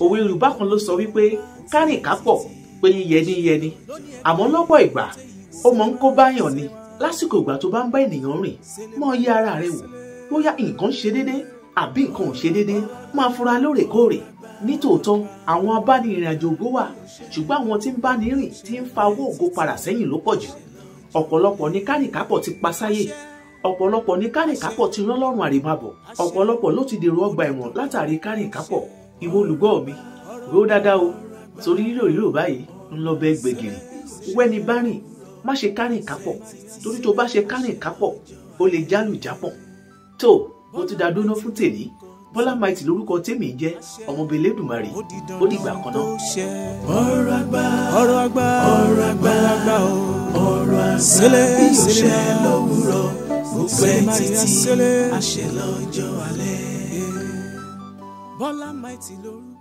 òwe yorùbá kan ló sọ wípé kárìn kápọ̀ pé yẹni yẹni àmọ́ lọ́pọ̀ ìgbà ó mọ̀ ń kó báyàn ni. Lásìkò ìgbà tó bá ń bá ènìyàn rìn mọ́ yẹ ara rẹ wò. Bóyá nǹkan ṣe déédé àbí nǹkan ò ṣe déédé máa fura lóòrèkóòrè. Nítòótọ́ àwọn abánirìnàjò ògo wà ṣùgbọ́n àwọn tí ń bá ní rìn tí ń fa owó ògo padà sẹ́yìn ló pọ̀ jù. Ọ̀pọ̀lọpọ̀ ní kárìnkápọ̀ ti pa sáyè ọ̀pọ̀lọpọ̀ ní kárìnkápọ̀ ti rán lọ́rùn àrèmábọ̀ ọ̀pọ̀lọpọ̀ ló ti dèrò ọgbà ẹ̀wọ̀n látàrí kárìnkápọ̀ ìwọ olùgbọ́ mi ró dáadáa o. Torí rírò rírò báyìí ń lọ bẹ́ẹ̀ gbẹ̀gìrì wẹ́ni bá rìn má ṣe kárìnkápọ̀ torí tó bá ṣe kárìnkápọ̀ ó lè jálù jápọ̀. Tó bó ti dá dúró fún tèmi. Bọ́lá maiti lórúkọ tèmi jẹ́ ọmọbìnrin lẹ́dùnmarè ó dìgbà kan náà. ọ̀rọ̀ àgbà ọ̀rọ̀ àgbà ọ̀rọ̀ àgbà ọ̀rọ̀ àgbà Sele, bí sele. ṣe lówùrọ̀ gbogbo ẹ̀ títí àṣẹ lọ́jọ́ alẹ́. Bọ́lá Mighty lórúkọ.